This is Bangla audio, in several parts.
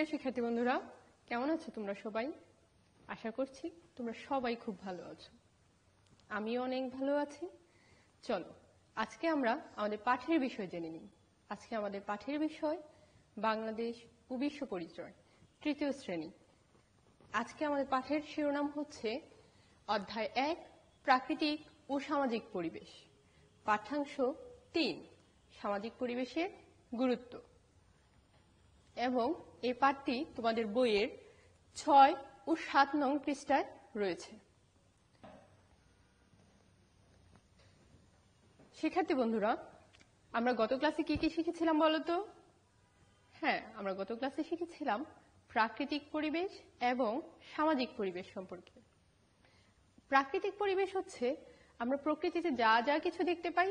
প্রিয় শিক্ষার্থী বন্ধুরা, কেমন আছো তোমরা সবাই? আশা করছি তোমরা সবাই খুব ভালো আছো। আমিও অনেক ভালো আছি। চলো, আজকে আমরা আমাদের পাঠের বিষয় জেনে নিই। আজকে আমাদের পাঠের বিষয় বাংলাদেশ ও বিশ্ব পরিচয়, তৃতীয় শ্রেণি। আজকে আমাদের পাঠের শিরোনাম হচ্ছে অধ্যায় এক, প্রাকৃতিক ও সামাজিক পরিবেশ। পাঠ্যাংশ তিন, সামাজিক পরিবেশের গুরুত্ব। এবং এই পাঠটি তোমাদের বইয়ের ছয় ও সাত নং পৃষ্ঠায় রয়েছে। শিক্ষার্থী বন্ধুরা, আমরা গত ক্লাসে কি কি শিখেছিলাম বলতো হ্যাঁ আমরা গত ক্লাসে শিখেছিলাম প্রাকৃতিক পরিবেশ এবং সামাজিক পরিবেশ সম্পর্কে। প্রাকৃতিক পরিবেশ হচ্ছে আমরা প্রকৃতিতে যা যা কিছু দেখতে পাই,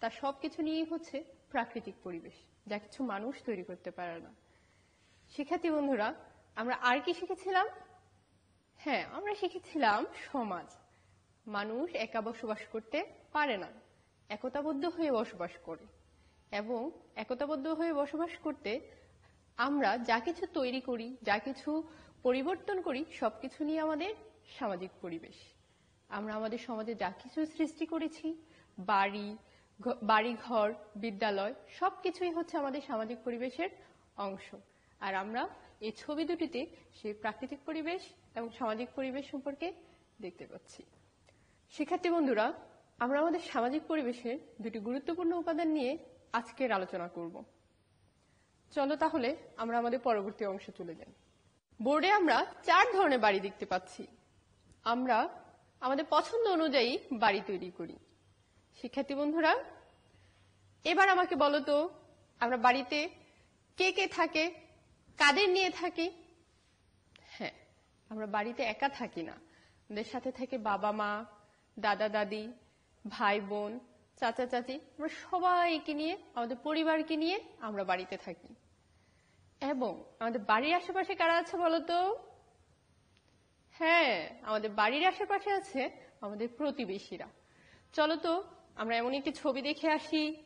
তা সব কিছু নিয়েই হচ্ছে প্রাকৃতিক পরিবেশ, যা কিছু মানুষ তৈরি করতে পারে না। শিক্ষার্থী বন্ধুরা, আমরা আর কি শিখেছিলাম? হ্যাঁ আমরা শিখেছিলাম সমাজ। মানুষ একা বসবাস করতে পারে না। একতাবদ্ধ হয়ে বসবাস করে। এবং একতাবদ্ধ হয়ে বসবাস করতে আমরা যা কিছু তৈরি করি, যা কিছু পরিবর্তন করি, সবকিছু নিয়ে আমাদের সামাজিক পরিবেশ। আমরা আমাদের সমাজে যা কিছু সৃষ্টি করেছি, বাড়ি বাড়িঘর, বিদ্যালয়, সবকিছুই হচ্ছে আমাদের সামাজিক পরিবেশের অংশ। আর আমরা এই ছবি দুটিতে সেই প্রাকৃতিক পরিবেশ এবং সামাজিক পরিবেশ সম্পর্কে দেখতে পাচ্ছি। শিক্ষার্থী বন্ধুরা, আমরা আমাদের সামাজিক পরিবেশের দুটি গুরুত্বপূর্ণ উপাদান নিয়ে আজকের আলোচনা করব। চলো তাহলে আমরা আমাদের পরবর্তী অংশে চলে যাই। বোর্ডে আমরা চার ধরনের বাড়ি দেখতে পাচ্ছি। আমরা আমাদের পছন্দ অনুযায়ী বাড়ি তৈরি করি। শিক্ষার্থী বন্ধুরা, এবার আমাকে বলো তো, আমরা বাড়িতে কে কে থাকে? কাদের নিয়ে থাকি? হ্যাঁ আমরা বাড়িতে একা থাকি না। আমাদের সাথে থাকে বাবা মা, দাদা দাদি, ভাই বোন, চাচা চাচি, আমরা সবাইকে নিয়ে, আমাদের পরিবারকে নিয়ে আমরা বাড়িতে থাকি। এবং আমাদের বাড়ির আশেপাশে কারা আছে বলতো হ্যাঁ আমাদের বাড়ির আশেপাশে আছে আমাদের প্রতিবেশীরা। চলো তো, আমরা এমন একটি ছবি দেখে আসি।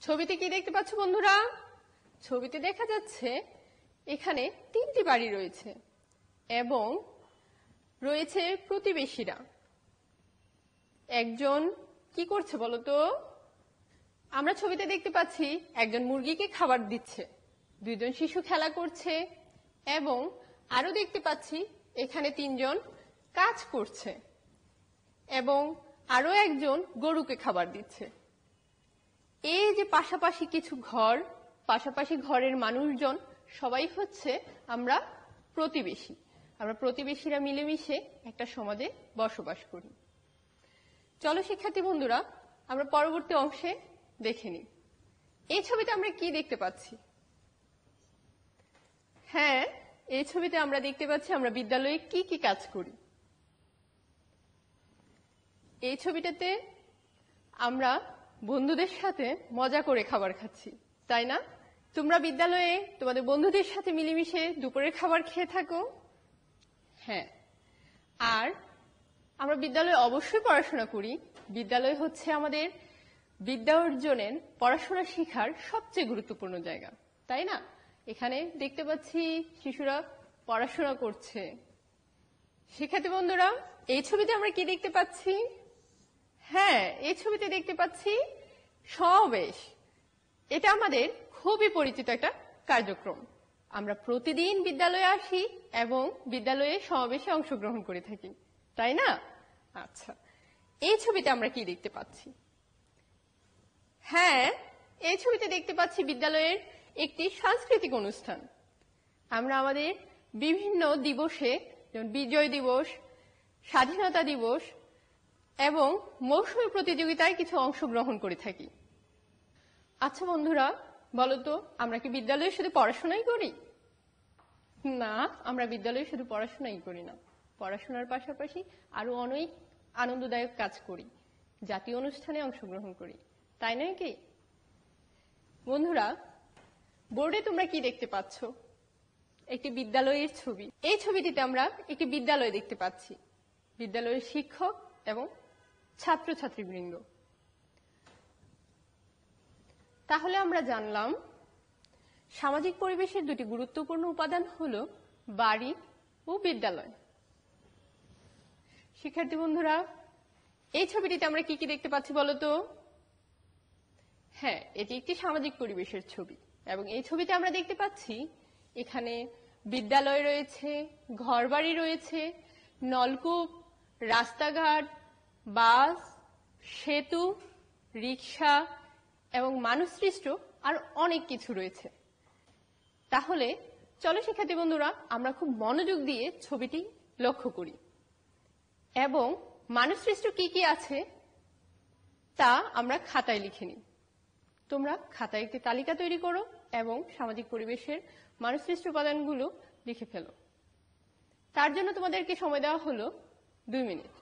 ছবিতে কি দেখতে পাচ্ছ বন্ধুরা? ছবিতে দেখা যাচ্ছে এখানে তিনটি বাড়ি রয়েছে এবং রয়েছে প্রতিবেশীরা। একজন কি করছে বলতো? আমরা ছবিতে দেখতে পাচ্ছি একজন মুরগিকে খাবার দিচ্ছে, দুইজন শিশু খেলা করছে এবং আরও দেখতে পাচ্ছি এখানে তিনজন কাজ করছে এবং আরও একজন গরুকে খাবার দিচ্ছে। এই যে পাশাপাশি কিছু ঘর পাশাপাশি ঘরের মানুষজন সবাই হচ্ছে আমরা প্রতিবেশী। আমরা প্রতিবেশীরা মিলেমিশে একটা সমাজে বসবাস করি। চলো শিক্ষার্থী বন্ধুরা, আমরা পরবর্তী অংশে দেখে নিই। এই ছবিতে আমরা কি দেখতে পাচ্ছি? হ্যাঁ এই ছবিতে আমরা দেখতে পাচ্ছি আমরা বিদ্যালয়ে কি কি কাজ করি। এই ছবিটাতে আমরা বন্ধুদের সাথে মজা করে খাবার খাচ্ছি। তাই না? তোমরা বিদ্যালয়ে তোমাদের বন্ধুদের সাথে মিলেমিশে দুপুরের খাবার খেয়ে থাকো। হ্যাঁ। আর আমরা বিদ্যালয়ে অবশ্যই পড়াশোনা করি। বিদ্যালয় হচ্ছে আমাদের বিদ্যা অর্জনের পড়াশোনা শেখার সবচেয়ে গুরুত্বপূর্ণ জায়গা। তাই না? এখানে দেখতে পাচ্ছি শিশুরা পড়াশোনা করছে। শিক্ষার্থী বন্ধুরা, এই ছবিতে আমরা কি দেখতে পাচ্ছি? হ্যাঁ এই ছবিতে দেখতে পাচ্ছি সমাবেশ। এটা আমাদের খুবই পরিচিত একটা কার্যক্রম। আমরা প্রতিদিন বিদ্যালয়ে আসি এবং বিদ্যালয়ে সমাবেশে অংশগ্রহণ করে থাকি, তাই না? আচ্ছা এই ছবিতে আমরা কি দেখতে পাচ্ছি? হ্যাঁ এই ছবিতে দেখতে পাচ্ছি বিদ্যালয়ের একটি সাংস্কৃতিক অনুষ্ঠান। আমরা আমাদের বিভিন্ন দিবসে, যেমন বিজয় দিবস, স্বাধীনতা দিবস এবং মৌসুমী প্রতিযোগিতায় কিছু অংশগ্রহণ করে থাকি। আচ্ছা বন্ধুরা, বলতো, আমরা কি বিদ্যালয়ে শুধু পড়াশোনাই করি? না, আমরা বিদ্যালয়ে শুধু পড়াশোনাই করি না। পড়াশোনার পাশাপাশি আরও অনেক আনন্দদায়ক কাজ করি, জাতীয় অনুষ্ঠানে অংশগ্রহণ করি, তাই নয় কি? বন্ধুরা, বোর্ডে তোমরা কি দেখতে পাচ্ছ? একটি বিদ্যালয়ের ছবি। এই ছবিটিতে আমরা একটি বিদ্যালয় দেখতে পাচ্ছি। বিদ্যালয়ের শিক্ষক এবং ছাত্রছাত্রীবৃন্দ। তাহলে আমরা জানলাম, সামাজিক পরিবেশের দুটি গুরুত্বপূর্ণ উপাদান হল বাড়ি ও বিদ্যালয়। শিক্ষার্থী বন্ধুরা, এই ছবিটিতে আমরা কি কি দেখতে পাচ্ছি বলতো হ্যাঁ এটি একটি সামাজিক পরিবেশের ছবি এবং এই ছবিতে আমরা দেখতে পাচ্ছি এখানে বিদ্যালয় রয়েছে, ঘরবাড়ি রয়েছে, নলকূপ, রাস্তাঘাট, বাস, সেতু, রিক্সা এবং মানুষ সৃষ্ট আর অনেক কিছু রয়েছে। তাহলে চলো শিক্ষার্থী বন্ধুরা, আমরা খুব মনোযোগ দিয়ে ছবিটি লক্ষ্য করি। এবং মানুষ সৃষ্ট কি কি আছে তা আমরা খাতায় লিখে নিই। তোমরা খাতায় একটি তালিকা তৈরি করো এবং সামাজিক পরিবেশের মানুষ সৃষ্ট উপাদানগুলো লিখে ফেলো। তার জন্য তোমাদেরকে সময় দেওয়া হলো দুই মিনিট।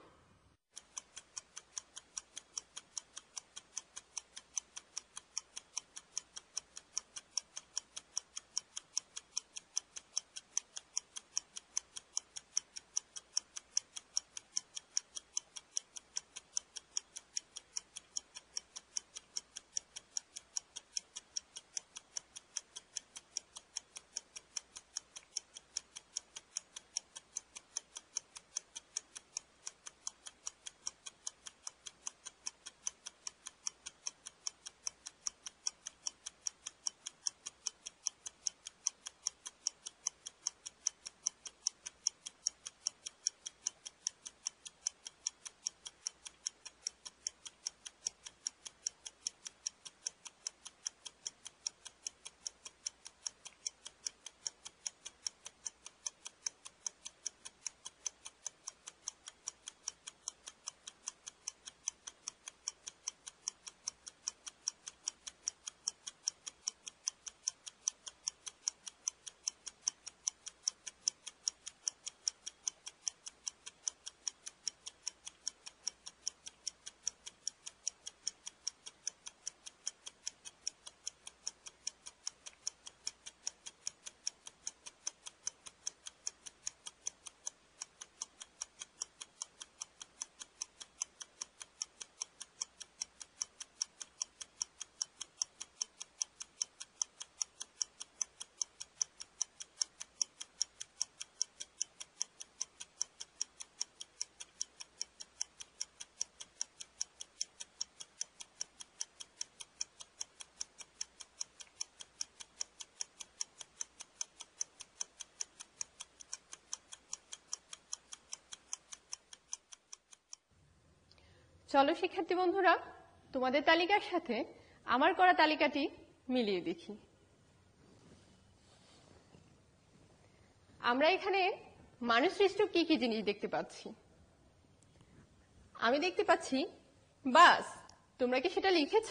চলো শিক্ষার্থী বন্ধুরা, তোমাদের তালিকার সাথে আমার করা তালিকাটি মিলিয়ে দেখি আমরা এখানে মানুষ সৃষ্ট কি কি জিনিস দেখতে পাচ্ছি? আমি দেখতে পাচ্ছি, বাস, তোমরা কি সেটা লিখেছ?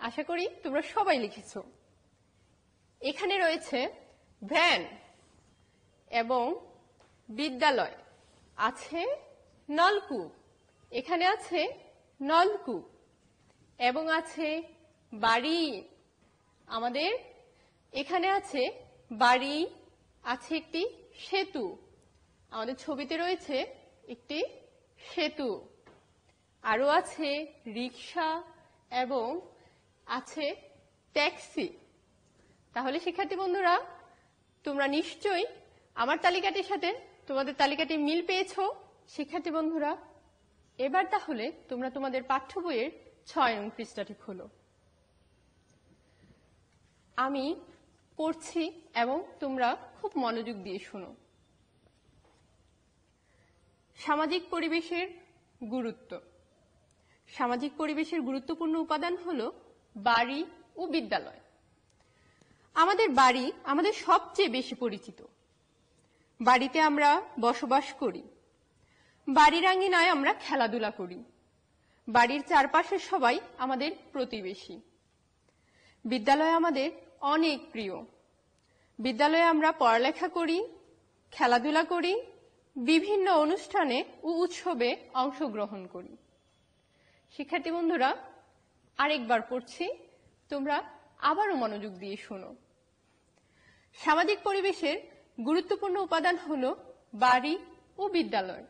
আশা করি তোমরা সবাই লিখেছ। এখানে রয়েছে ভ্যান এবং বিদ্যালয়, আছে নলকূপ। এখানে আছে নলকূপ এবং আছে বাড়ি। আমাদের এখানে আছে বাড়ি, আছে একটি সেতু। আমাদের ছবিতে রয়েছে একটি সেতু। আরও আছে রিক্সা এবং আছে ট্যাক্সি। তাহলে শিক্ষার্থী বন্ধুরা, তোমরা নিশ্চয়ই আমার তালিকাটির সাথে তোমাদের তালিকাটি মিল পেয়েছ। শিক্ষার্থী বন্ধুরা এবার তাহলে তোমরা তোমাদের পাঠ্য বইয়ের ছয় নং পৃষ্ঠাটি খোলো। আমি পড়ছি এবং তোমরা খুব মনোযোগ দিয়ে শোনো। সামাজিক পরিবেশের গুরুত্ব। সামাজিক পরিবেশের গুরুত্বপূর্ণ উপাদান হল বাড়ি ও বিদ্যালয়। আমাদের বাড়ি আমাদের সবচেয়ে বেশি পরিচিত। বাড়িতে আমরা বসবাস করি। বাড়ির আঙ্গিনায় আমরা খেলাধুলা করি। বাড়ির চারপাশের সবাই আমাদের প্রতিবেশী। বিদ্যালয় আমাদের অনেক প্রিয়। বিদ্যালয়ে আমরা পড়ালেখা করি, খেলাধুলা করি, বিভিন্ন অনুষ্ঠানে ও উৎসবে অংশগ্রহণ করি। শিক্ষার্থী বন্ধুরা, আরেকবার পড়ছি, তোমরা আবারও মনোযোগ দিয়ে শোনো। সামাজিক পরিবেশের গুরুত্বপূর্ণ উপাদান হল বাড়ি ও বিদ্যালয়।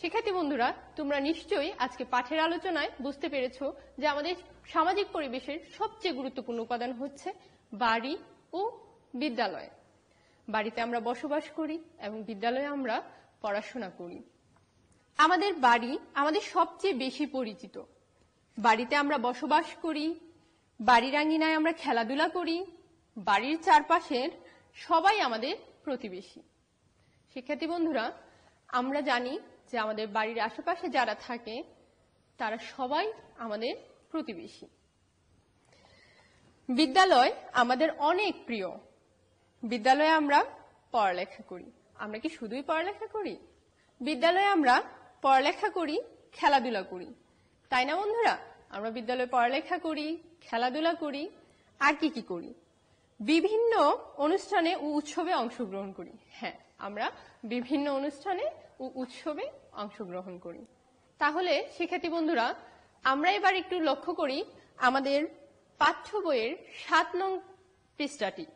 শিক্ষার্থী বন্ধুরা, তোমরা নিশ্চয়ই আজকে পাঠের আলোচনায় বুঝতে পেরেছ যে আমাদের সামাজিক পরিবেশের সবচেয়ে গুরুত্বপূর্ণ উপাদান হচ্ছে বাড়ি ও বিদ্যালয়। বাড়িতে আমরা বসবাস করি এবং বিদ্যালয়ে আমরা পড়াশোনা করি। আমাদের বাড়ি আমাদের সবচেয়ে বেশি পরিচিত। বাড়িতে আমরা বসবাস করি, বাড়ির আঙ্গিনায় আমরা খেলাধুলা করি, বাড়ির চারপাশের সবাই আমাদের প্রতিবেশী। শিক্ষার্থী বন্ধুরা, আমরা জানি যে আমাদের বাড়ির আশেপাশে যারা থাকে, তারা সবাই আমাদের প্রতিবেশী। বিদ্যালয় আমাদের অনেক প্রিয়। বিদ্যালয়ে আমরা পড়ালেখা করি। আমরা কি শুধুই পড়ালেখা করি? বিদ্যালয়ে আমরা পড়ালেখা করি, খেলাধুলা করি। তাই না বন্ধুরা? আমরা বিদ্যালয়ে পড়ালেখা করি, খেলাধুলা করি, আর কি কি করি? বিভিন্ন অনুষ্ঠানে উৎসবে অংশগ্রহণ করি। হ্যাঁ আমরা বিভিন্ন অনুষ্ঠানে ও উৎসবে অংশগ্রহণ করি। তাহলে, শিক্ষার্থী বন্ধুরা, আমরা এবার একটু লক্ষ্য করি আমাদের পাঠ্য বইয়ের সাত নং পৃষ্ঠাটি।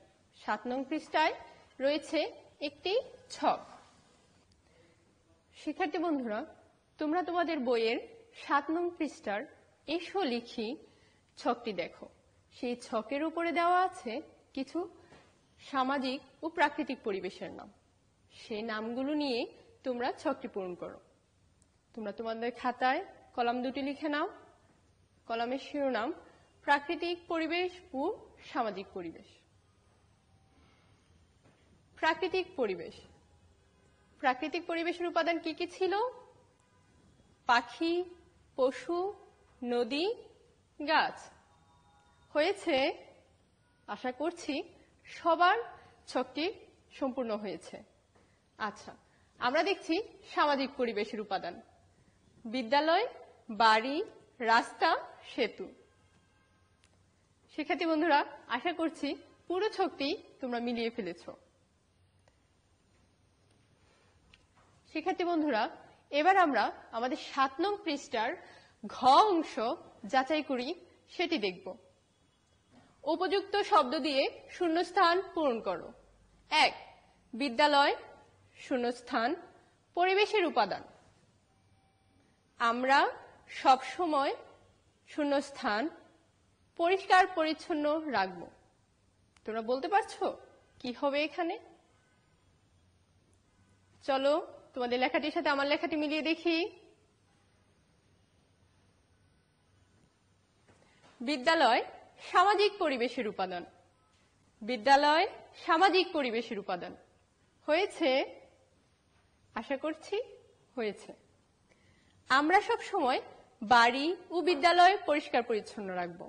সাত নং পৃষ্ঠায় রয়েছে একটি ছক। শিক্ষার্থী বন্ধুরা, তোমরা তোমাদের বইয়ের সাত নং পৃষ্ঠার এসো লিখি ছকটি দেখো। সেই ছকের উপরে দেওয়া আছে কিছু সামাজিক ও প্রাকৃতিক পরিবেশের নাম। সেই নামগুলো নিয়ে তোমরা ছকটি পূরণ করো। তোমরা তোমাদের খাতায় কলাম দুটি লিখে নাও। কলামের শিরোনাম, প্রাকৃতিক পরিবেশ ও সামাজিক পরিবেশ। প্রাকৃতিক পরিবেশ। প্রাকৃতিক পরিবেশের উপাদান কি কি ছিল? পাখি, পশু, নদী, গাছ। হয়েছে, আশা করছি, সবার ছকটি সম্পূর্ণ হয়েছে। আচ্ছা আমরা দেখছি সামাজিক পরিবেশের উপাদান। বিদ্যালয়, বাড়ি, রাস্তা, সেতু। শিক্ষার্থী বন্ধুরা, আশা করছি পুরো ছকটি তোমরা মিলিয়ে ফেলেছ। শিক্ষার্থী বন্ধুরা, এবার আমরা আমাদের সাত নং পৃষ্ঠার ঘ অংশ যাচাই করি, সেটি দেখব। উপযুক্ত শব্দ দিয়ে শূন্যস্থান পূরণ করো। এক, বিদ্যালয় শূন্যস্থান, পরিবেশের উপাদান। আমরা সব সময় শূন্যস্থান, পরিষ্কার, পরিচ্ছন্ন রাখব। তোমরা বলতে পারছ? কি হবে এখানে? চলো, তোমাদের লেখাটির সাথে আমার লেখাটি মিলিয়ে দেখি। বিদ্যালয়, সামাজিক পরিবেশের উপাদান। বিদ্যালয়, সামাজিক পরিবেশের উপাদান। হয়েছে আশা করছি হয়েছে। আমরা সব সময় বাড়ি ও বিদ্যালয় পরিষ্কার পরিচ্ছন্ন রাখব।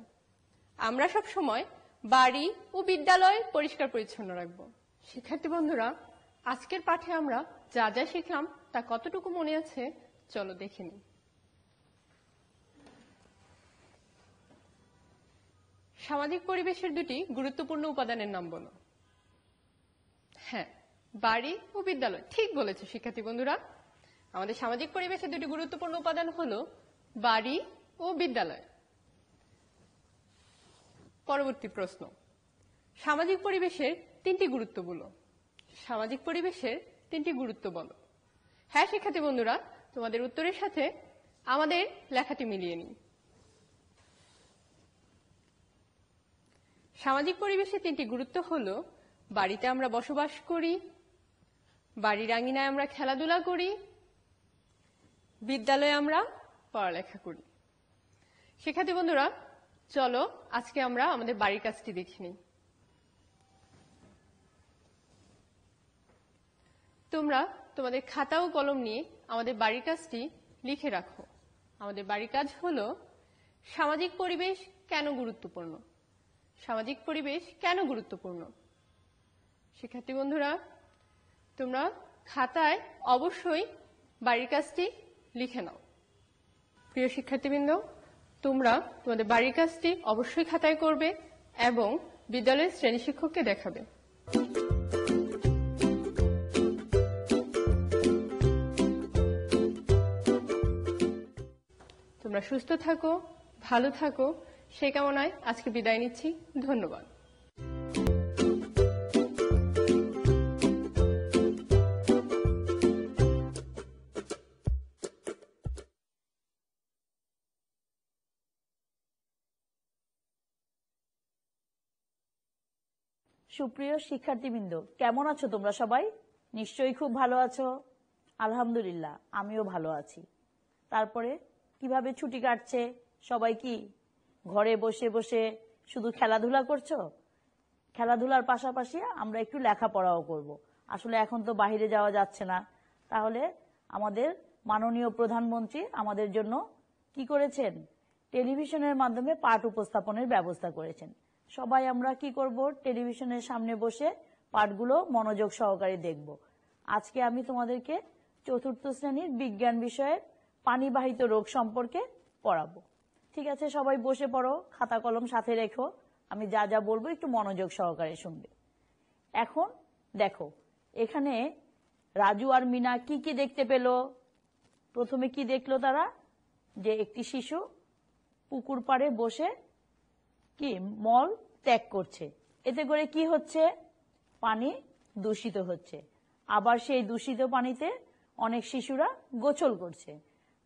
আমরা সব সময় বাড়ি ও বিদ্যালয় পরিষ্কার পরিচ্ছন্ন রাখব। শিক্ষার্থী বন্ধুরা, আজকের পাঠে আমরা যা যা শিখলাম তা কতটুকু মনে আছে চলো দেখে নিই। সামাজিক পরিবেশের দুটি গুরুত্বপূর্ণ উপাদানের নাম বলো। হ্যাঁ বাড়ি ও বিদ্যালয়। ঠিক বলেছে, শিক্ষার্থী বন্ধুরা। আমাদের সামাজিক পরিবেশের দুটি গুরুত্বপূর্ণ উপাদান হলো বাড়ি ও বিদ্যালয়। পরবর্তী প্রশ্ন। সামাজিক পরিবেশের তিনটি গুরুত্ব বলো। সামাজিক পরিবেশের তিনটি গুরুত্ব বলো। হ্যাঁ শিক্ষার্থী বন্ধুরা, তোমাদের উত্তরের সাথে আমাদের লেখাটি মিলিয়ে নিই। সামাজিক পরিবেশের তিনটি গুরুত্ব হলো, বাড়িতে আমরা বসবাস করি বাড়ির আঙিনায় আমরা খেলাধুলা করি, বিদ্যালয়ে আমরা পড়ালেখা করি। শিক্ষার্থী বন্ধুরা, চলো আজকে আমরা আমাদের বাড়ির কাজটি দেখে নিই। তোমরা তোমাদের খাতা ও কলম নিয়ে আমাদের বাড়ির কাজটি লিখে রাখো। আমাদের বাড়ির কাজ হল, সামাজিক পরিবেশ কেন গুরুত্বপূর্ণ? সামাজিক পরিবেশ কেন গুরুত্বপূর্ণ? শিক্ষার্থী বন্ধুরা তোমরা খাতায় অবশ্যই বাড়ির কাজটি লিখে নাও। প্রিয় শিক্ষার্থীবৃন্দ, তোমরা তোমাদের বাড়ির কাজটি অবশ্যই খাতায় করবে এবং বিদ্যালয়ের শ্রেণি শিক্ষককে দেখাবে। তোমরা সুস্থ থাকো, ভালো থাকো সেই কামনায় আজকে বিদায় নিচ্ছি। ধন্যবাদ। সুপ্রিয় শিক্ষার্থীবৃন্দ, কেমন আছো তোমরা সবাই? নিশ্চয়ই খুব ভালো আছো। আলহামদুলিল্লাহ, আমিও ভালো আছি। তারপরে কীভাবে ছুটি কাটছে? সবাই কি ঘরে বসে বসে শুধু খেলাধুলা করছ? খেলাধুলার পাশাপাশি আমরা একটু লেখাপড়াও করব। আসলে এখন তো বাইরে যাওয়া যাচ্ছে না। তাহলে আমাদের মাননীয় প্রধানমন্ত্রী আমাদের জন্য কি করেছেন? টেলিভিশনের মাধ্যমে পাঠ উপস্থাপনের ব্যবস্থা করেছেন। সবাই আমরা কি করব? টেলিভিশনের সামনে বসে পাঠগুলো মনোযোগ সহকারে দেখব। আজকে আমি তোমাদেরকে চতুর্থ শ্রেণির বিজ্ঞান বিষয়ের পানিবাহিত রোগ সম্পর্কে পড়াবো। ঠিক আছে, সবাই বসে পড়ো, খাতা কলম সাথে রেখো, আমি যা যা বলব একটু মনোযোগ সহকারে শুনবে। এখন দেখো, এখানে রাজু আর মিনা কি কি দেখতে পেল? প্রথমে কি দেখল তারা? যে একটি শিশু পুকুর পাড়ে বসে কি? মল ত্যাগ করছে। এতে করে কি হচ্ছে? পানি দূষিত হচ্ছে। আবার সেই দূষিত পানিতে অনেক শিশুরা গোসল করছে।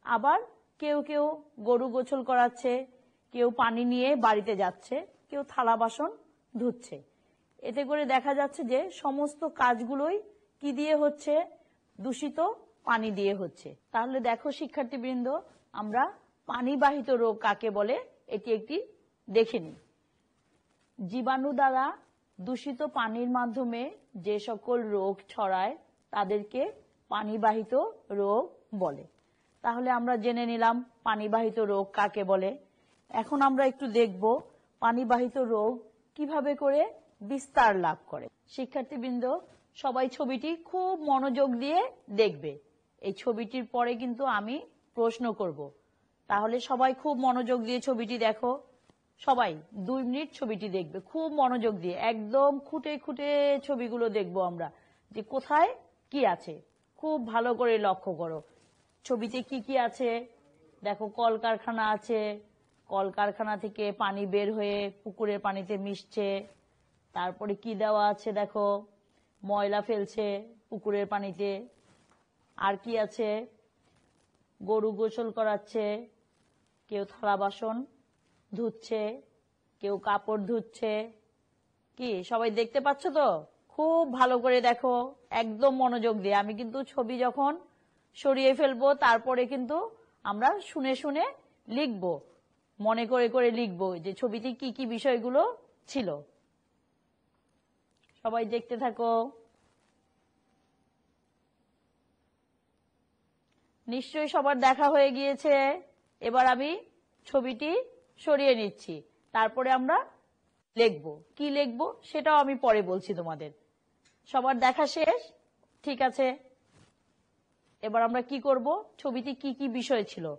আবার কেউ কেউ গরু গোসল করাচ্ছে, কেউ পানি নিয়ে বাড়িতে যাচ্ছে, কেউ থালা বাসন ধুচ্ছে। এতে করে দেখা যাচ্ছে যে সমস্ত কাজগুলোই কি দিয়ে হচ্ছে? দূষিত পানি দিয়ে হচ্ছে। তাহলে দেখো শিক্ষার্থীবৃন্দ, আমরা পানিবাহিত রোগ কাকে বলে? এটি একটি দেখে নিই জীবাণু দ্বারা দূষিত পানির মাধ্যমে যে সকল রোগ ছড়ায়, তাদেরকে পানিবাহিত রোগ বলে। তাহলে আমরা জেনে নিলাম পানিবাহিত রোগ কাকে বলে। এখন আমরা একটু দেখব পানিবাহিত রোগ কীভাবে করে বিস্তার লাভ করে। শিক্ষার্থীবৃন্দ, সবাই ছবিটি খুব মনোযোগ দিয়ে দেখবে। এই ছবিটির পরে কিন্তু আমি প্রশ্ন করব। তাহলে সবাই খুব মনোযোগ দিয়ে ছবিটি দেখো। সবাই দুই মিনিট ছবিটি দেখবে। খুব মনোযোগ দিয়ে, একদম খুঁটে খুঁটে ছবিগুলো দেখব আমরা যে কোথায় কি আছে। খুব ভালো করে লক্ষ্য করো। ছবিতে কি কি আছে? দেখো কলকারখানা আছে। কলকারখানা থেকে পানি বের হয়ে পুকুরের পানিতে মিশছে। তারপরে কি দেওয়া আছে দেখো? ময়লা ফেলছে পুকুরের পানিতে। আর কি আছে? গরু গোসল করাচ্ছে। কেউ থালা বাসন। ধুচ্ছে, কেউ কাপড় ধুচ্ছে। কি, সবাই দেখতে পাচ্ছ তো? খুব ভালো করে দেখো, একদম মনোযোগ দিয়ে। আমি কিন্তু ছবি যখন সরিয়ে ফেলব, তারপরে কিন্তু আমরা শুনে শুনে লিখব, মনে করে করে লিখব যে ছবিতে কি কি বিষয়গুলো ছিল। সবাই দেখতে থাকো। নিশ্চয়ই সবার দেখা হয়ে গিয়েছে। এবার আমি ছবিটি সরিয়ে নিচ্ছি। তারপরে আমরা লিখব। কি লিখব সেটাও আমি পরে বলছি তোমাদের। সবার দেখা শেষ? ঠিক আছে। এবার আমরা কি করব? ছবিতে কি কি বিষয় ছিল?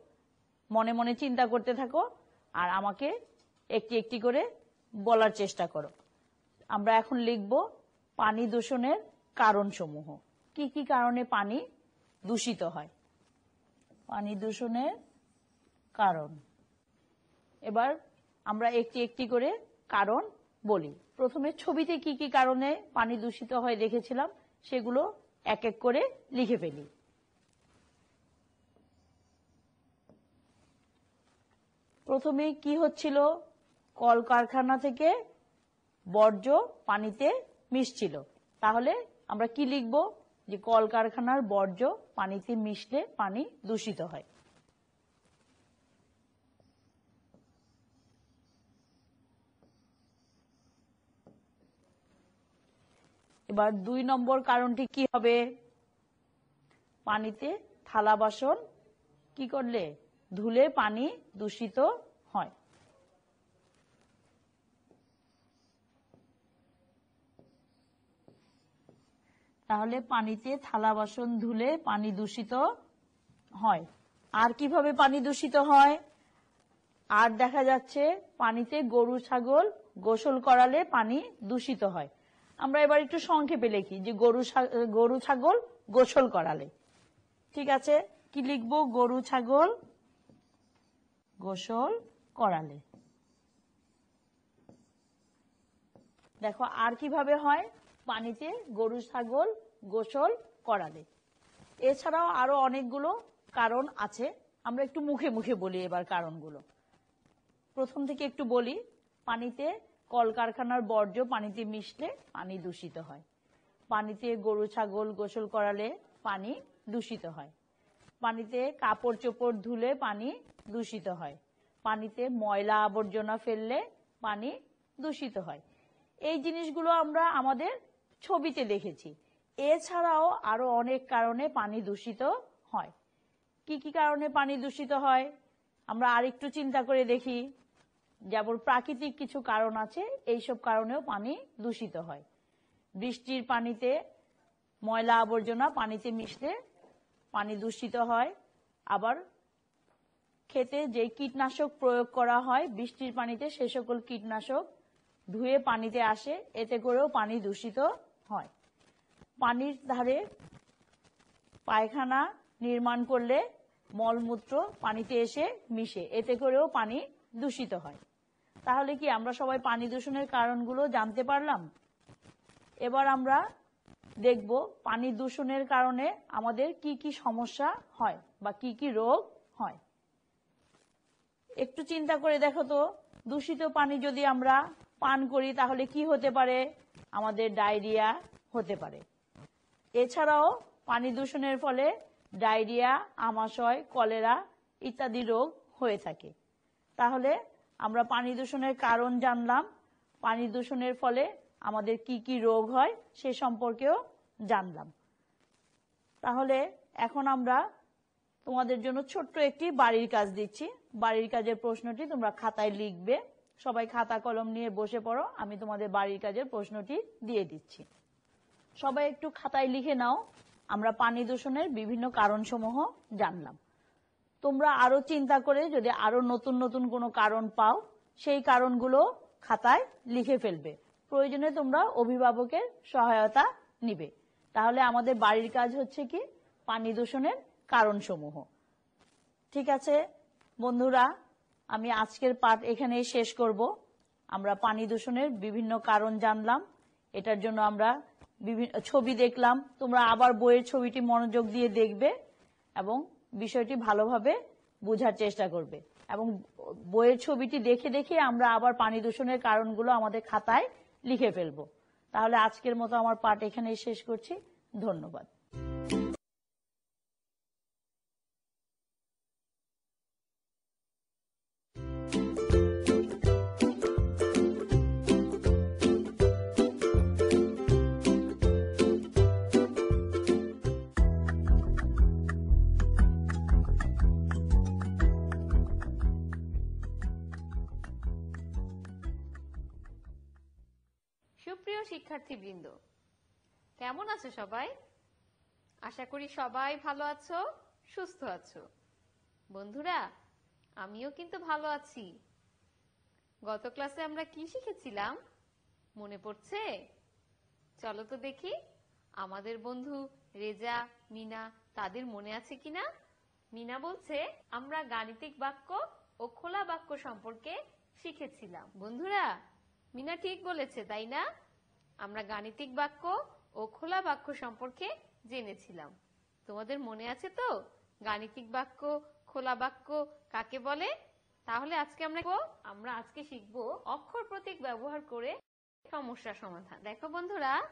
মনে মনে চিন্তা করতে থাকো আর আমাকে একটি একটি করে বলার চেষ্টা করো। আমরা এখন লিখব পানি দূষণের কারণসমূহ। কি কি কারণে পানি দূষিত হয়? পানি দূষণের কারণ। এবার আমরা একটি একটি করে কারণ বলি। প্রথমে ছবিতে কি কি কারণে পানি দূষিত হয় দেখেছিলাম, সেগুলো এক এক করে লিখে ফেলি। প্রথমে কি হচ্ছিল? কলকারখানা থেকে বর্জ্য পানিতে মিশছিল। তাহলে আমরা কি লিখব? যে কলকারখানার বর্জ্য পানিতে মিশলে পানি দূষিত হয়। এবার দুই নম্বর কারণটি কি হবে? পানিতে থালা বাসন কি করলে? ধুলে পানি দূষিত হয়। তাহলে পানিতে থালা বাসন ধুলে পানি দূষিত হয়। আর কীভাবে পানি দূষিত হয়? আর দেখা যাচ্ছে পানিতে গরু, ছাগল গোসল করালে পানি দূষিত হয়। আমরা এবার একটু সংক্ষেপে লিখি যে গরু গরু ছাগল গোসল করালে। ঠিক আছে? কি লিখব? গরু ছাগল গোসল করালে। দেখো, আর কীভাবে হয়? পানিতে গরু ছাগল গোসল করালে। এছাড়াও আরও অনেকগুলো কারণ আছে। আমরা একটু মুখে মুখে বলি এবার কারণগুলো। প্রথম থেকে একটু বলি, পানিতে কলকারখানার বর্জ্য পানিতে মিশলে পানি দূষিত হয়। পানিতে গরু, ছাগল গোসল করালে পানি দূষিত হয়। পানিতে কাপড় চোপড় ধুলে পানি দূষিত হয়। পানিতে ময়লা আবর্জনা ফেললে পানি দূষিত হয়। এই জিনিসগুলো আমরা আমাদের ছবিতে দেখেছি। এছাড়াও আরও অনেক কারণে পানি দূষিত হয়। কি কি কারণে পানি দূষিত হয়? আমরা আরেকটু চিন্তা করে দেখি। যেমন প্রাকৃতিক কিছু কারণ আছে, এইসব কারণেও পানি দূষিত হয়। বৃষ্টির পানিতে ময়লা আবর্জনা পানিতে মিশলে পানি দূষিত হয়। আবার খেতে যে কীটনাশক প্রয়োগ করা হয়, বৃষ্টির পানিতে সে সকল কীটনাশক ধুয়ে পানিতে আসে, এতে করেও পানি দূষিত হয়। পানির ধারে পায়খানা নির্মাণ করলে মলমূত্র পানিতে এসে মিশে, এতে করেও পানি দূষিত হয়। তাহলে কি আমরা সবাই পানি দূষণের কারণগুলো জানতে পারলাম? এবার আমরা দেখব পানি দূষণের কারণে আমাদের কি কি সমস্যা হয় বা কি কি রোগ হয়। একটু চিন্তা করে দেখো তো, দূষিত পানি যদি আমরা পান করি তাহলে কি হতে পারে? আমাদের ডায়রিয়া হতে পারে। এছাড়াও পানি দূষণের ফলে ডায়রিয়া, আমাশয়, কলেরা ইত্যাদি রোগ হয়ে থাকে। তাহলে আমরা পানি দূষণের কারণ জানলাম। পানি দূষণের ফলে আমাদের কি কি রোগ হয় সে সম্পর্কেও জানলাম। তাহলে এখন আমরা তোমাদের জন্য ছোট্ট একটি বাড়ির কাজ দিচ্ছি। বাড়ির কাজের প্রশ্নটি তোমরা খাতায় লিখবে। সবাই খাতা কলম নিয়ে বসে পড়ো, আমি তোমাদের বাড়ির কাজের প্রশ্নটি দিয়ে দিচ্ছি। সবাই একটু খাতায় লিখে নাও। আমরা পানি দূষণের বিভিন্ন কারণসমূহ জানলাম। তোমরা আরও চিন্তা করে যদি আরও নতুন নতুন কোনো কারণ পাও, সেই কারণগুলো খাতায় লিখে ফেলবে। প্রয়োজনে তোমরা অভিভাবকের সহায়তা নিবে। তাহলে আমাদের বাড়ির কাজ হচ্ছে কি? পানি দূষণের কারণসমূহ। ঠিক আছে? বন্ধুরা, আমি আজকের পাঠ এখানেই শেষ করব। আমরা পানি দূষণের বিভিন্ন কারণ জানলাম। এটার জন্য আমরা ছবি দেখলাম। তোমরা আবার বইয়ের ছবিটি মনোযোগ দিয়ে দেখবে এবং বিষয়টি ভালোভাবে বোঝার চেষ্টা করবে। এবং বইয়ের ছবিটি দেখে দেখে আমরা আবার পানি দূষণের কারণগুলো আমাদের খাতায় লিখে ফেলব। তাহলে আজকের মতো আমার পাঠ এখানেই শেষ করছি। ধন্যবাদ। শিক্ষার্থীবৃন্দ, কেমন আছো সবাই? আশা করি সবাই ভালো আছো, সুস্থ আছো। বন্ধুরা, আমিও কিন্তু ভালো আছি। গত ক্লাসে আমরা কি শিখেছিলাম? মনে পড়ছে? চলো তো দেখি, আমাদের বন্ধু রেজা, মিনা, তাদের মনে আছে কিনা? মিনা বলছে, আমরা গাণিতিক বাক্য ও খোলা বাক্য সম্পর্কে শিখেছিলাম। বন্ধুরা, মিনা ঠিক বলেছে, তাই না? আমরা গাণিতিক বাক্য ও খোলা বাক্য সম্পর্কে জেনেছিলাম। তোমাদের মনে আছে তো? গাণিতিক বাক্য, খোলা বাক্য কাকে বলে? তাহলে আজকে আমরা আমরা আজকে শিখব অক্ষর প্রতীক ব্যবহার করে সমস্যা সমাধান। দেখো বন্ধুরা,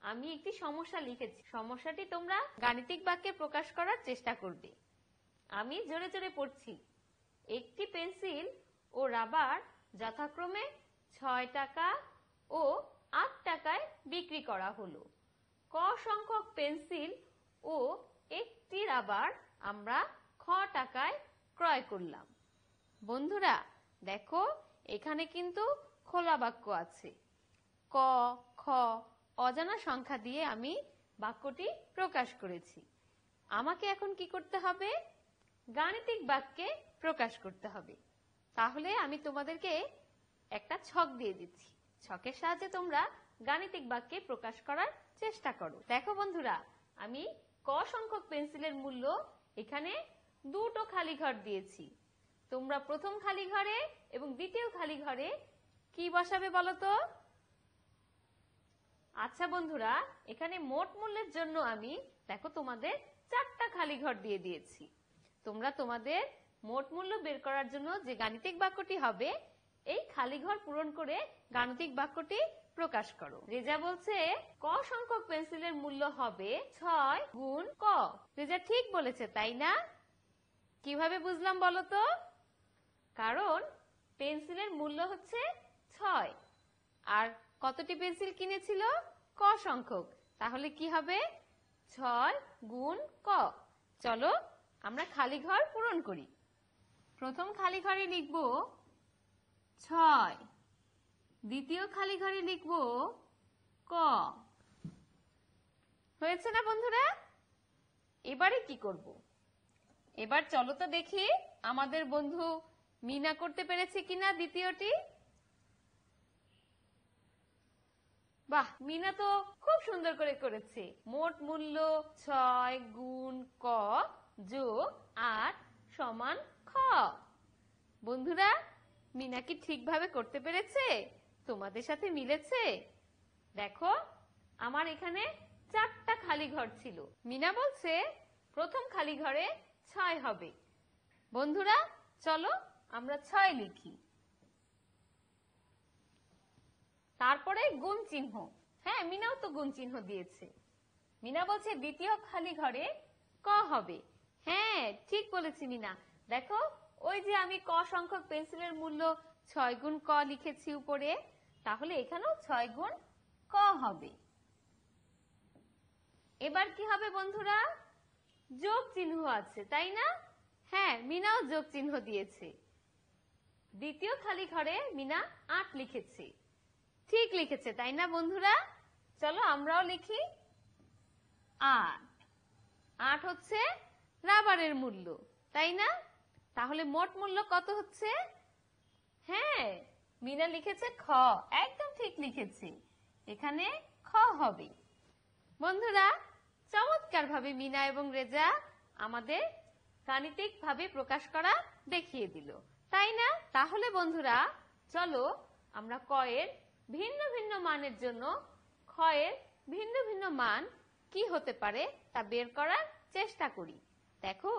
আমি একটি সমস্যা লিখেছি। সমস্যাটি তোমরা গাণিতিক বাক্যে প্রকাশ করার চেষ্টা করবে। আমি জোরে জোরে পড়ছি। একটি পেন্সিল ও রাবার যথাক্রমে ছয় টাকা ও আট টাকায় বিক্রি করা হলো। ক সংখ্যক পেন্সিল ও একটি রাবার আমরা খ টাকায় ক্রয় করলাম। বন্ধুরা, দেখো, এখানে কিন্তু খোলা বাক্য আছে। ক, খ, অজানা সংখ্যা দিয়ে আমি বাক্যটি প্রকাশ করেছি। আমাকে এখন কি করতে হবে? গাণিতিক বাক্যে প্রকাশ করতে হবে। তাহলে আমি তোমাদেরকে একটা ছক দিয়ে দিচ্ছি। ছকের সাহায্যে তোমরা গাণিতিক বাক্যে প্রকাশ করার চেষ্টা করো। দেখো বন্ধুরা, আমি ক সংখ্যক পেন্সিলের মূল্য এখানে দুটো খালি ঘর দিয়েছি। তোমরা প্রথম খালি ঘরে এবং দ্বিতীয় খালি ঘরে কি বসাবে বলো তো? আচ্ছা বন্ধুরা, এখানে মোট মূল্যের জন্য আমি, দেখো তোমাদের চারটা খালি ঘর দিয়ে দিয়েছি। তোমরা তোমাদের মোট মূল্য বের করার জন্য যে গাণিতিক বাক্যটি হবে এই খালি ঘর পূরণ করে গাণিতিক বাক্যটি প্রকাশ করো। রেজা বলছে, ক সংখ্যক পেন্সিলের মূল্য হবে ছয় গুণ ক। রেজা ঠিক বলেছে, তাই না? কীভাবে বুঝলাম বলো তো? কারণ পেন্সিলের মূল্য হচ্ছে ছয়। আর কতটি পেন্সিল কিনেছিল? ক সংখ্যক। তাহলে কি হবে? ছয় গুণ ক। চলো আমরা খালি ঘর পূরণ করি। প্রথম খালি ঘরে লিখব ছয়। দ্বিতীয় খালি ঘরে লিখব ক। হয়েছে না বন্ধুরা? এবারে কি করব? এবার চলো তো দেখি আমাদের বন্ধু মিনা করতে পেরেছে কিনা দ্বিতীয়টি। বাহ, মিনা তো খুব সুন্দর করে করেছে। মোট মূল্য ছয় গুণ ক যোগ আট সমান খ। বন্ধুরা মিনা কি ঠিকভাবে করতে পেরেছে? তোমাদের সাথে মিলেছে? দেখো, আমার এখানে চারটা খালি ঘর ছিল। মিনা বলছে, প্রথম খালি ঘরে ছয় হবে। বন্ধুরা, চলো আমরা ছয় লিখি। তারপরে গুণ চিহ্ন। হ্যাঁ মিনাও তো গুণ চিহ্ন দিয়েছে। মিনা বলছে, দ্বিতীয় খালি ঘরে ক হবে? হ্যাঁ ঠিক বলেছি মিনা। দেখো ওই যে আমি ক সংখ্যক পেন্সিলের মূল্য ছয় গুণ ক লিখেছি উপরে, তাহলে এখানেও ছয় গুণ ক হবে। এবার কি হবে বন্ধুরা? যোগ চিহ্ন আছে, তাই না? হ্যাঁ মিনাও যোগ চিহ্ন দিয়েছে। দ্বিতীয় খালি ঘরে মিনা আট লিখেছে। ঠিক লিখেছে, তাই না বন্ধুরা? চলো আমরাও লিখি। আট। আট হচ্ছে রাবারের মূল্য, তাই না? তাহলে মোট মূল্য কত হচ্ছে? হ্যাঁ মিনা লিখেছে খ। একদম ঠিক লিখেছে। এখানে খ হবে। বন্ধুরা চমৎকার ভাবে মিনা এবং রেজা আমাদের গাণিতিক ভাবে প্রকাশ করা দেখিয়ে দিল। তাই না? তাহলে বন্ধুরা, চলো আমরা ক এর ভিন্ন ভিন্ন মানের জন্য ক্ষয়ের ভিন্ন ভিন্ন মান কি হতে পারে তা বের করার চেষ্টা করি। দেখো,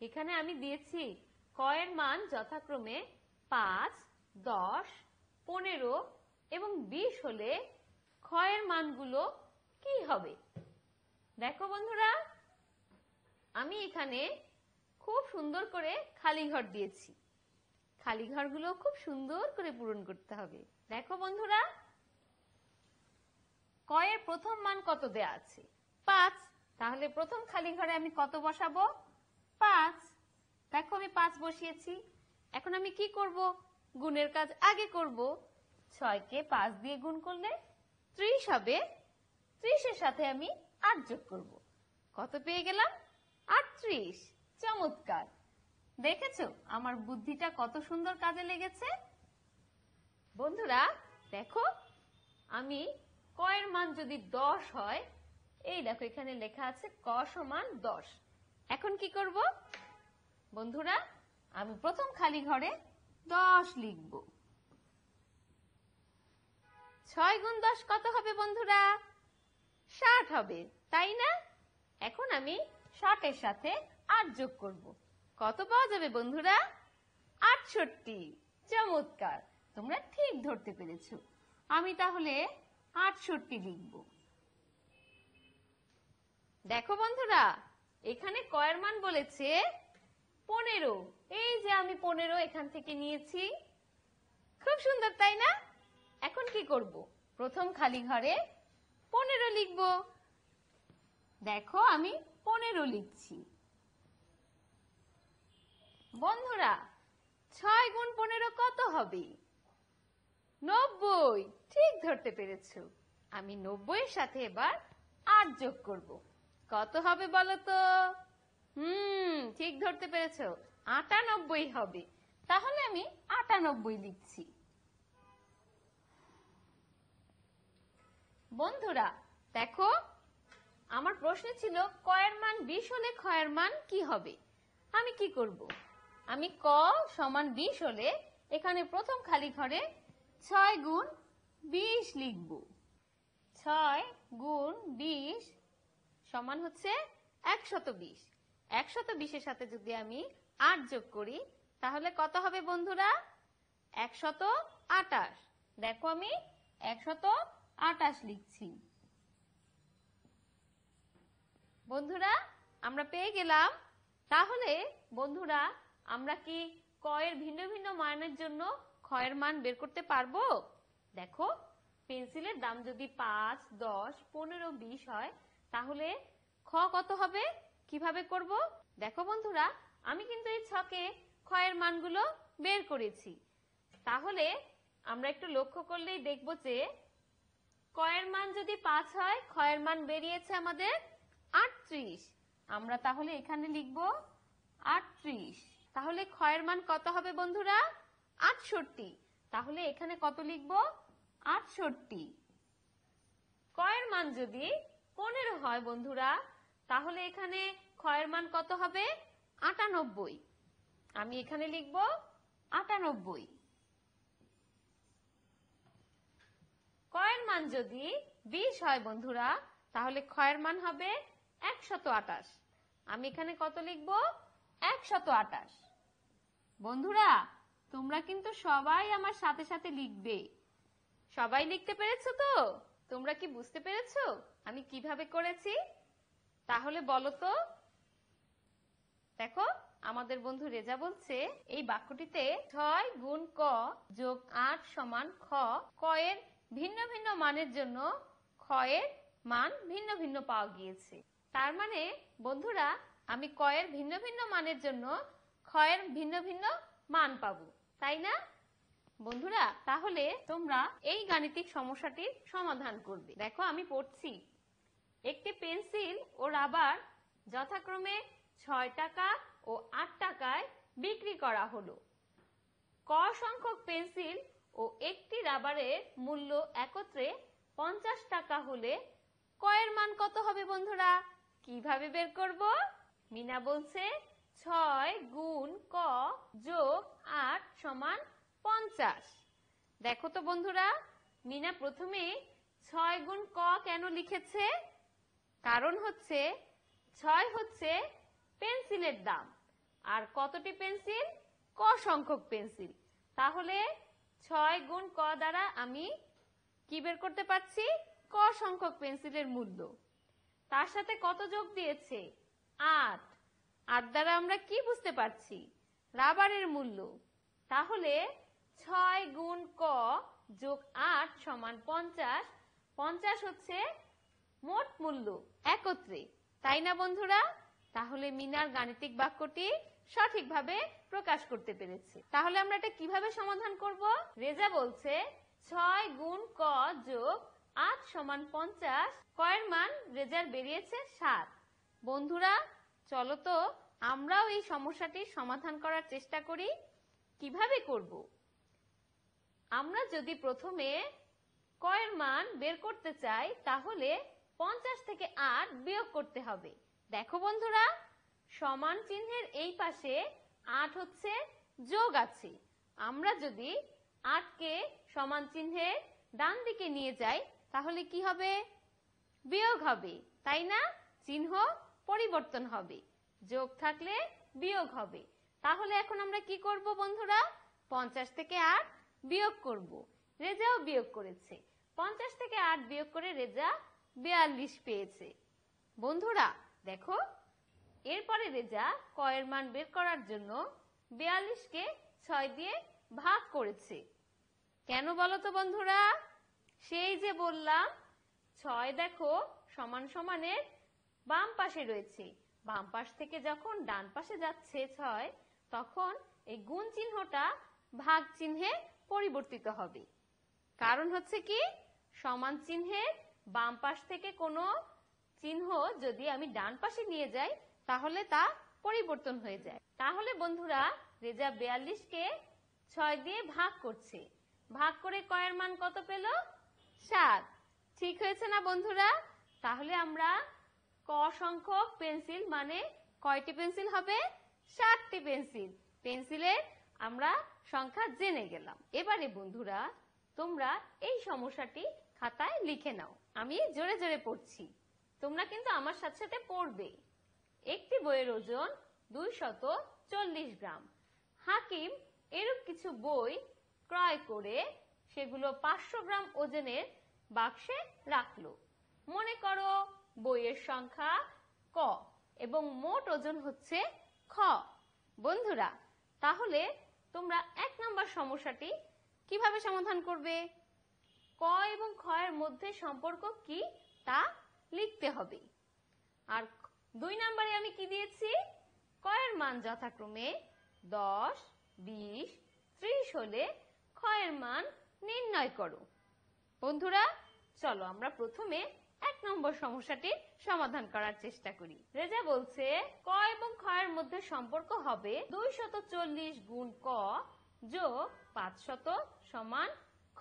এখানে আমি দিয়েছি কয়ের মান যথাক্রমে পাঁচ, দশ, পনেরো এবং বিশ হলে ক্ষয়ের মানগুলো কি হবে? দেখো বন্ধুরা, আমি এখানে খুব সুন্দর করে খালি ঘর দিয়েছি। খালি ঘরগুলো খুব সুন্দর করে পূরণ করতে হবে। দেখো বন্ধুরা, কয়ের প্রথম মান কত দেয়া আছে? পাঁচ। তাহলে প্রথম খালি ঘরে আমি কত বসাবো? পাঁচ। দেখো আমি পাঁচ বসিয়েছি। এখন আমি কি করব? গুণের কাজ আগে করব। ছয়কে পাঁচ দিয়ে গুণ করলে ত্রিশ হবে। ত্রিশের সাথে আমি আট যোগ করব। কত পেয়ে গেলাম? আটত্রিশ। চমৎকার। দেখেছ? আমার বুদ্ধিটা কত সুন্দর কাজে লেগেছে। বন্ধুরা, দেখো, আমি কয়ের মান যদি দশ হয়, এই দেখো এখানে লেখা আছে ক সমান দশ। এখন কি করব? বন্ধুরা, আমি প্রথম খালি ঘরে দশ লিখব। ছয় গুণ দশ কত হবে বন্ধুরা? ষাট হবে, তাই না? এখন আমি ষাটের সাথে আট যোগ করব। কত পাওয়া যাবে বন্ধুরা? আটষট্টি, চমৎকার। তোমরা ঠিক ধরতে পেরেছ। আমি তাহলে আটষট্টি লিখব। দেখো বন্ধুরা, এখানে কয়ের মান বলেছে পনেরো। এই যে আমি পনেরো এখান থেকে নিয়েছি। খুব সুন্দর, তাই না? এখন কি করব? প্রথম খালি ঘরে পনেরো লিখব। দেখো, আমি পনেরো লিখছি। বন্ধুরা, ছয় গুণ পনেরো কত হবে? নব্বই। ঠিক ধরতে পেরেছ। আমি নব্বইয়ের সাথে এবার আট যোগ করব। কত হবে বলো তো? হুম, ঠিক ধরতে পেরেছ। আটানব্বই হবে। তাহলে আমি আটানব্বই লিখছি। বন্ধুরা, দেখো, আমার প্রশ্ন ছিল, কয়ের মান বিশ হলে ক্ষয়ের মান কি হবে? আমি কি করব? আমি ক সমান বিশ হলে এখানে প্রথম খালি ঘরে ছয় গুণ বিশ লিখব। ছয় গুণ বিশ সমান হচ্ছে একশত বিশ। একশত বিশের সাথে যদি আমি আট যোগ করি, তাহলে কত হবে বন্ধুরা? একশত আটাশ। দেখো আমি একশত আটাশ লিখছি। বন্ধুরা, আমরা পেয়ে গেলাম। তাহলে বন্ধুরা, আমরা কি কয়ের ভিন্ন ভিন্ন মানের জন্য ক্ষয়ের মান বের করতে পারব? দেখো, পেন্সিলের দাম যদি পাঁচ, দশ, পনেরো, বিশ হয়, তাহলে খ কত হবে? কীভাবে করব? দেখো বন্ধুরা, আমি কিন্তু এই ছকে ক্ষয়ের মানগুলো বের করেছি। তাহলে আমরা একটু লক্ষ্য করলেই দেখব যে কয়ের মান যদি পাঁচ হয়, ক্ষয়ের মান বেরিয়েছে আমাদের আটত্রিশ। আমরা তাহলে এখানে লিখব আটত্রিশ। তাহলে ক্ষয়ের মান কত হবে বন্ধুরা? আটষট্টি। তাহলে এখানে কত লিখব? আটষট্টি। কয়ের মান যদি পনেরো হয় বন্ধুরা, তাহলে এখানে ক্ষয়ের মান কত হবে? আটানব্বই। আমি এখানে লিখব আটানব্বই। কয়ের মান যদি বিশ হয় বন্ধুরা, তাহলে ক্ষয়ের মান হবে একশত আটাশ। আমি এখানে কত লিখব? একশত আটাশ। বন্ধুরা, তোমরা কিন্তু সবাই আমার সাথে সাথে লিখবে। সবাই লিখতে পেরেছ তো? তোমরা কি বুঝতে পেরেছ আমি কীভাবে করেছি? তাহলে বলো তো দেখো, আমাদের বন্ধু রেজা বলছে, এই বাক্যটিতে ছয় গুণ ক যোগ আট সমান খ। কয়ের ভিন্ন ভিন্ন মানের জন্য ক্ষয়ের মান ভিন্ন ভিন্ন পাওয়া গিয়েছে। তার মানে বন্ধুরা, আমি কয়ের ভিন্ন ভিন্ন মানের জন্য ক্ষয়ের ভিন্ন ভিন্ন মান পাবো, তাই না? বন্ধুরা, তাহলে তোমরা এই গাণিতিক সমস্যাটির সমাধান করবে। দেখো, আমি পড়ছি। একটি পেন্সিল ও রাবার যথাক্রমে ছয় টাকা ও আট টাকায় বিক্রি করা হলো। ক সংখ্যক পেন্সিল ও একটি রাবারের মূল্য একত্রে পঞ্চাশ টাকা হলে কয়ের মান কত হবে বন্ধুরা? কীভাবে বের করব? মিনা বলছে ছয় গুণ ক যোগ আট সমান পঞ্চাশ। দেখো তো বন্ধুরা, মিনা প্রথমে ছয় গুণ ক কেন লিখেছে? কারণ হচ্ছে, ছয় হচ্ছে পেন্সিলের দাম। আর কতটি পেন্সিল? ক সংখ্যক পেন্সিল। তাহলে ছয় গুণ ক দ্বারা আমি কি বের করতে পারছি? ক সংখ্যক পেন্সিলের মূল্য। তার সাথে কত যোগ দিয়েছে? আট। আট দ্বারা আমরা কি বুঝতে পারছি? রাবারের মূল্য। তাহলে ছয় গুণ ক যোগ আট সমান পঞ্চাশ। পঞ্চাশ হচ্ছে মোট মূল্য, একত্রে। তাই না বন্ধুরা? তাহলে মিনার গাণিতিক বাক্যটি সঠিকভাবে প্রকাশ করতে পেরেছে। তাহলে আমরা এটা কীভাবে সমাধান করব? রেজা বলছে, ছয় গুণ ক যোগ আট সমান পঞ্চাশ, কয়ের মান রেজার বেরিয়েছে সাত। বন্ধুরা, চলো তো আমরাও এই সমস্যাটির সমাধান করার চেষ্টা করি। কীভাবে করব? আমরা যদি প্রথমে কয়ের মান বের করতে চাই, তাহলে পঞ্চাশ থেকে আট বিয়োগ করতে হবে। দেখো বন্ধুরা, সমান চিহ্নের এই পাশে আট হচ্ছে যোগ আছে। আমরা যদি আটকে সমান চিহ্নের ডান দিকে নিয়ে যাই, তাহলে কি হবে? বিয়োগ হবে, তাই না? চিহ্ন পরিবর্তন হবে। যোগ থাকলে বিয়োগ হবে। তাহলে এখন আমরা কি করব বন্ধুরা? পঞ্চাশ থেকে আট বিয়োগ করব, রেজাও বিয়োগ করেছে। পঞ্চাশ থেকে আট বিয়োগ করে রেজা বিয়াল্লিশ পেয়েছে। বন্ধুরা দেখো এরপরে রেজা কয়ের মান বের করার জন্য বিয়াল্লিশকে ছয় দিয়ে ভাগ করেছে। কেন বলো তো বন্ধুরা? সেই যে বললাম, ছয় দেখো সমান সমানের বাম পাশে রয়েছে। বাম পাশ থেকে যখন ডান পাশে যাচ্ছে ছয়, তখন এই গুণ চিহ্নটা ভাগ চিহ্নে পরিবর্তিত হবে। কারণ হচ্ছে কি? সমান চিহ্নের বাম পাশ থেকে কোনো চিহ্ন যদি আমি ডান পাশে নিয়ে যাই, তাহলে তা পরিবর্তন হয়ে যায়। তাহলে বন্ধুরা, রেজা বিয়াল্লিশকে ছয় দিয়ে ভাগ করছে। ভাগ করে কয়ের মান কত পেল? সাত। ঠিক হয়েছে না বন্ধুরা? তাহলে আমরা ক সংখ্যক পেন্সিল মানে কয়টি পেন্সিল হবে? সাতটি পেন্সিল। পেন্সিলের আমরা সংখ্যা জেনে গেলাম। এবারে বন্ধুরা, তোমরা এই সমস্যাটি খাতায় লিখে নাও। আমি জোরে জোরে পড়ছি। তোমরা কিন্তু আমার সাথে সাথে পড়বে। একটি বইয়ের ওজন দুই শত চল্লিশ গ্রাম। হাকিম এরূপ কিছু বই ক্রয় করে সেগুলো পাঁচশো গ্রাম ওজনের বাক্সে রাখল। মনে করো বইয়ের সংখ্যা ক এবং মোট ওজন হচ্ছে খ। বন্ধুরা, তাহলে তোমরা এক নম্বর সমস্যাটি কীভাবে সমাধান করবে? ক এবং খ এর মধ্যে সম্পর্ক কি তা লিখতে হবে। আর দুই নম্বরে আমি কি দিয়েছি? কয়ের মান যথাক্রমে দশ, বিশ, ত্রিশ হলে ক্ষয়ের মান নির্ণয় করো। বন্ধুরা, চলো আমরা প্রথমে এক নম্বর সমস্যাটির সমাধান করার চেষ্টা করি। রেজা বলছে, ক এবং ক্ষয়ের মধ্যে সম্পর্ক হবে দুই শত চল্লিশ গুণ ক যোগ পাঁচ শত সমান খ।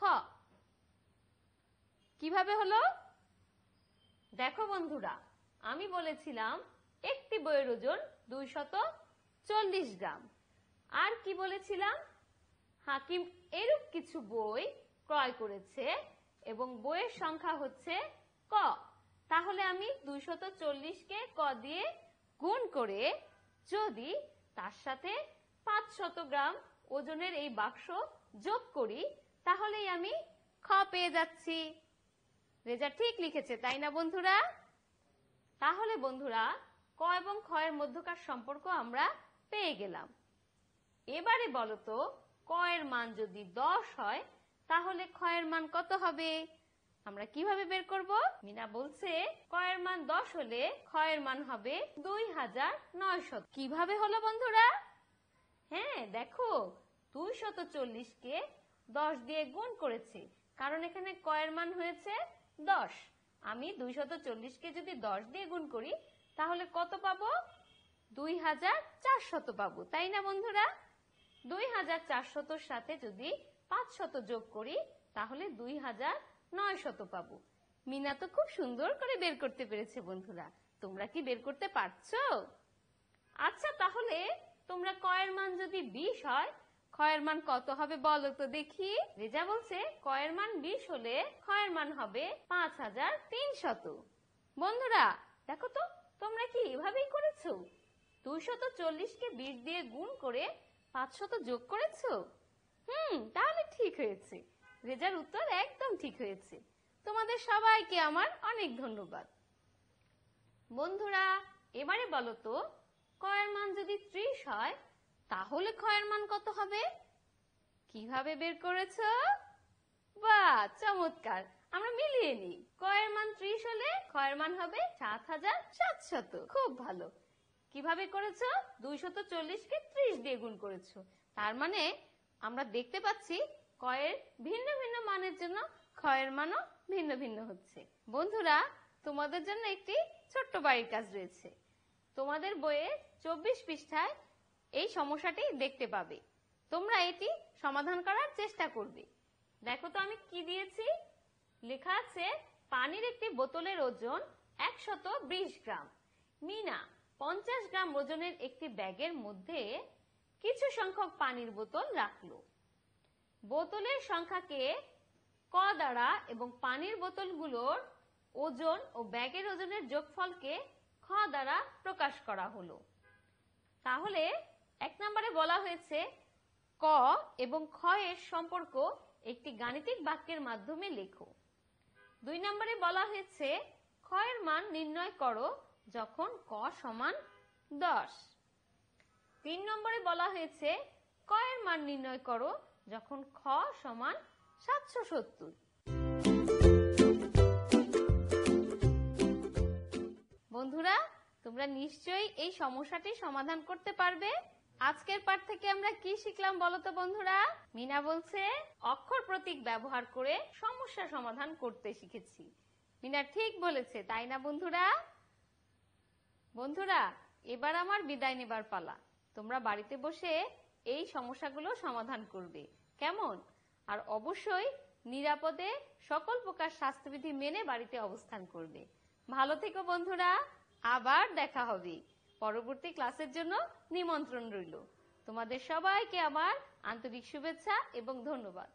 কীভাবে হলো? দেখো বন্ধুরা, আমি বলেছিলাম একটি বইয়ের ওজন দুই শত চল্লিশ গ্রাম। আর কি বলেছিলাম? হাকিম এরূপ কিছু বই ক্রয় করেছে এবং বইয়ের সংখ্যা হচ্ছে ক। তাহলে আমি দুইশত চল্লিশকে ক দিয়ে গুণ করে যদি তার সাথে পাঁচ শত গ্রাম ওজনের এই বাক্স যোগ করি, তাহলেই আমি খ পেয়ে যাচ্ছি। রেজা ঠিক লিখেছে, তাই না বন্ধুরা? তাহলে বন্ধুরা, ক এবং খ এর মধ্যকার সম্পর্ক আমরা পেয়ে গেলাম। এবারে বলো তো, ক এর মান যদি দশ হয়, তাহলে খ এর মান কত হবে? আমরা কীভাবে বের করব? মিনা বলছে, ক এর মান দশ হলে খ এর মান হবে দুই হাজার নয়শত। কীভাবে হলো বন্ধুরা? হ্যাঁ দেখো দুই শত চল্লিশকে দশ দিয়ে গুণ করেছে, কারণ এখানে কয়ের মান হয়েছে দশ। আমি দুই শত চল্লিশকে যদি দশ দিয়ে গুণ করি, তাহলে কত পাবো? দুই হাজার চারশত পাবো। তাই না বন্ধুরা? দুই হাজার চারশতর সাথে যদি পাঁচ শত যোগ করি, তাহলে দুই হাজার নয় শত পাবো। মিনা তো খুব সুন্দর করে বের করতে পেরেছে বন্ধুরা। তোমরা কি বের করতে পারছ? আচ্ছা তাহলে তোমরা কয়ের মান যদি বিশ হয় ক্ষয়ের মান কত হবে বলো তো দেখি। রেজা বলছে কয়ের মান বিশ হলে ক্ষয়ের মান হবে পাঁচ হাজার তিনশত। বন্ধুরা, দেখো তো, তোমরা কি এভাবেই করেছ? দুইশত চল্লিশকে বিশ দিয়ে গুণ করে পাঁচশত যোগ করেছ? হুম, তাহলে ঠিক হয়েছে। রেজার উত্তর একদম ঠিক হয়েছে। তোমাদের সবাইকে আমার অনেক ধন্যবাদ। বন্ধুরা, এবারে বলো তো কয়ের মান যদি ত্রিশ হয় তাহলে ক্ষয়ের মান কত হবে? কীভাবে বের করেছ? বাহ, চমৎকার। আমরা মিলিয়ে নিই। কয়ের মান ত্রিশ হলে ক্ষয়ের মান হবে সাত হাজার সাতশত। খুব ভালো। কীভাবে করেছ? দুইশত চল্লিশকে ত্রিশ দিয়ে গুণ করেছ। তার মানে আমরা দেখতে পাচ্ছি কয়ের ভিন্ন ভিন্ন মানের জন্য ক্ষয়ের মানও ভিন্ন ভিন্ন হচ্ছে। বন্ধুরা, তোমাদের জন্য একটি ছোট্ট বাড়ির কাজ রয়েছে। তোমাদের বইয়ে চব্বিশ পৃষ্ঠায় এই সমস্যাটি দেখতে পাবে। তোমরা এটি সমাধান করার চেষ্টা করবে। দেখো তো আমি কি দিয়েছি? লেখা আছে, পানির একটি বোতলের ওজন একশত বিশ গ্রাম। মিনা, পঞ্চাশ গ্রাম ওজনের একটি ব্যাগের মধ্যে কিছু সংখ্যক পানির বোতল রাখল। বোতলের সংখ্যাকে ক দ্বারা এবং পানির বোতলগুলোর ওজন ও ব্যাগের ওজনের যোগফলকে খ দ্বারা প্রকাশ করা হলো। তাহলে এক নম্বরে বলা হয়েছে, ক এবং খ এর সম্পর্ক একটি গাণিতিক বাক্যের মাধ্যমে লেখো। দুই নম্বরে বলা হয়েছে, খ এর মান নির্ণয় করো যখন ক সমান দশ। তিন নম্বরে বলা হয়েছে, ক এর মান নির্ণয় করো যখন খ সমান সাতশো সত্তর। বন্ধুরা, তোমরা নিশ্চয়ই এই সমস্যাটি সমাধান করতে পারবে। আজকের পাঠ থেকে আমরা কি শিখলাম বলো তো বন্ধুরা? মিনা বলছে, অক্ষর প্রতীক ব্যবহার করে সমস্যা সমাধান করতে শিখেছি। মিনা ঠিক বলেছে, তাই না বন্ধুরা? বন্ধুরা, এবার আমার বিদায় নেবার পালা। তোমরা বাড়িতে বসে এই সমস্যাগুলো সমাধান করবে। কেমন? আর অবশ্যই নিরাপদে সকল প্রকার স্বাস্থ্যবিধি মেনে বাড়িতে অবস্থান করবে। ভালো থেকো বন্ধুরা, আবার দেখা হবে। পরবর্তী ক্লাসের জন্য নিমন্ত্রণ রইল। তোমাদের সবাইকে আমার আন্তরিক শুভেচ্ছা এবং ধন্যবাদ।